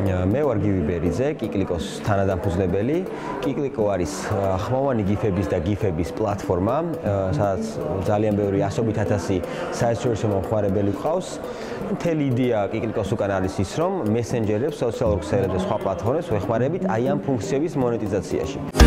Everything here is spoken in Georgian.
მე ვარ გივი ბერიძე, კიკლიკოს თანადამფუძნებელი. კიკლიკო არის ხმოვანი გიფების და გიფების პლატფორმა, სადაც ძალიან ბევრი ასობით ათასი საერთაშორისო მომხმარებელი ყავს. მთელი იდეა კიკლიკოს უკან არის ის, რომ მესენჯერებს, სოციალურ ქსელებს და სხვა პლატფორმებს ვეხმარებით აი ამ ფუნქციების მონეტიზაციაში.